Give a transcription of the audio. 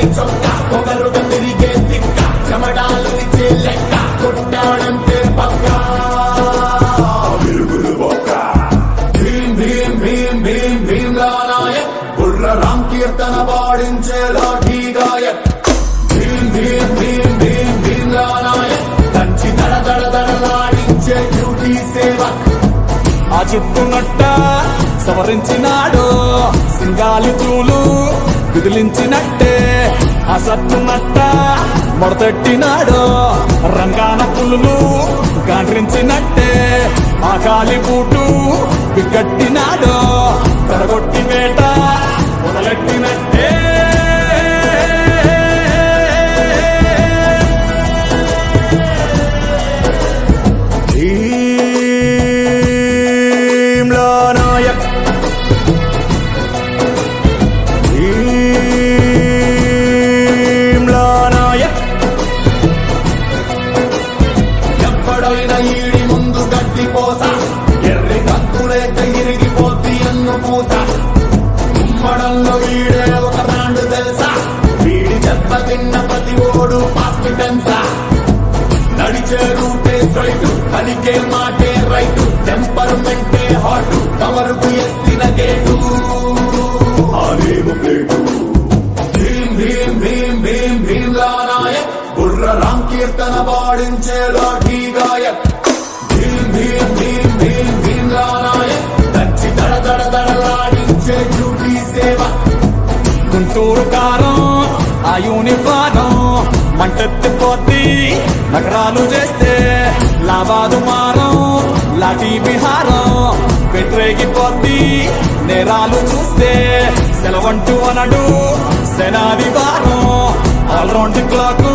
దాని చొక్క పొగరుగా తిరిగే తిక్క చెమడాలు లెక్క కొట్టాడంతే పక్క. భీం భీం భీం భీం భీం నాయక్ బుర్ర రామ్ కీర్తన పాడించే లాఠీ గాయక్. భీం భీం భీం భీం భీం నాయక్ దంచి దడ దడ దడలాడించే డ్యూటీ సేవక్. ఆ చిప్పునట్ట సవరించినాడు. సింగాలి తూలు విదిలించినట్టే ఆ సట్టునట్ట మొడతెట్టినాడు. రంగాన పులులు గాండ్రించినట్టే. ఆ కాలి బూటు బిగ్గట్టినాడు. ప్రతి ఓడు నడిచే రూటే స్ట్రైట్ పలికే మాటే రైట్ టెంపర్మెంటే హాట్ కవరుకు ఎత్తిన గేటు ఆలేము ప్లేటు భీం భీం భీం భీం భీమ్లా నాయక్ బుర్ర రామ్ కీర్తన పాడించే లాఠీ గాయక్. భీం భీం భీం భీం భీమ్లా నాయక్ దచ్చి దడ దడ దడలాడించే డ్యూటీ సేవ. గుంటూరు కారం ఆ యూనిఫారం మంటెత్తిపోద్ది నగరాలు చేస్తే లాభాలు మారం లాఠీ విహారం పెట్టరేగిపోద్ది నేరాలు చూస్తే సెలవంటూ అనడు సెనాది వారం ఆల్రౌండ్ క్లాకు